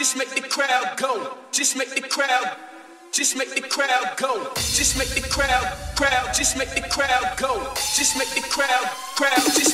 Just make the crowd go. Just make the crowd. Just make the crowd go. Just make the crowd. Crowd. Just make the crowd go. Just make the crowd. Crowd. Just